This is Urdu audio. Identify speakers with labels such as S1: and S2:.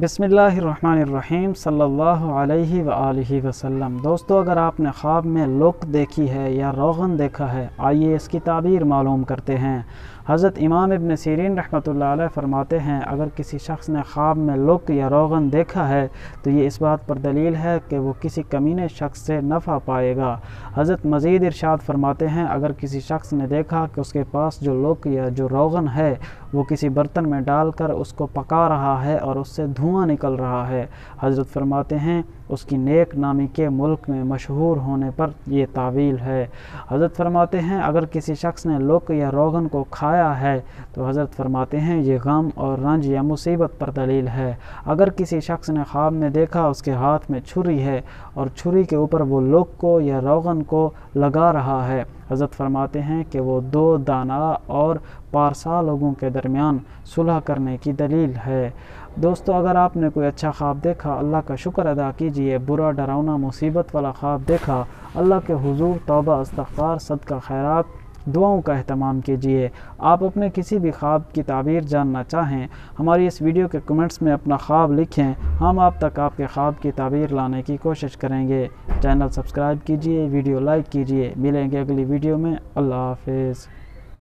S1: بسم اللہ الرحمن الرحیم صلی اللہ علیہ وآلہ وسلم۔ دوستو، اگر آپ نے خواب میں لک دیکھی ہے یا روغن دیکھا ہے، آئیے اس کی تعبیر معلوم کرتے ہیں۔ حضرت امام ابن سیرین رحمۃ اللہ علیہ فرماتے ہیں، اگر کسی شخص نے خواب میں لک یا روغن دیکھا ہے تو یہ اس بات پر دلیل ہے کہ وہ کسی کمینے شخص سے نفع پائے گا۔ حضرت مزید ارشاد فرماتے ہیں، اگر کسی شخص نے دیکھا کہ اس کے پاس جو لک یا جو روغن ہے، وہ کسی برتن میں ڈال کر اس کو پکا رہا ہے اور اس سے دھو دھواں نکل رہا ہے۔ حضرت فرماتے ہیں، اس کی نیک نامی کے ملک میں مشہور ہونے پر یہ تعویل ہے۔ حضرت فرماتے ہیں، اگر کسی شخص نے لک یا روغن کو کھایا ہے، تو حضرت فرماتے ہیں، یہ غم اور رنج یا مصیبت پر دلیل ہے۔ اگر کسی شخص نے خواب میں دیکھا، اس کے ہاتھ میں چھری ہے اور چھری کے اوپر وہ لک کو یا روغن کو لگا رہا ہے۔ حضرت فرماتے ہیں کہ وہ دو دانا اور پارسا لوگوں کے درمیان صلح کرنے کی دلیل ہے۔ دوستو، اگر آپ نے کوئی اچھا خواب دیکھا، اللہ کا شکر ادا کیجیے، برا ڈراؤنا، مصیبت والا خواب دیکھا، اللہ کے حضور، توبہ، استغفار، صدقہ، خیرات دعاؤں کا اہتمام کیجیے آپ اپنے کسی بھی خواب کی تعبیر جاننا چاہیں، ہماری اس ویڈیو کے کمنٹس میں اپنا خواب لکھیں۔ ہم آپ تک آپ کے خواب کی تعبیر لانے کی کوشش کریں گے۔ چینل سبسکرائب کیجیے ویڈیو لائک کیجیے ملیں گے اگلی ویڈیو میں۔ اللہ حافظ۔